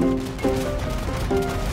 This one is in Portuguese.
Música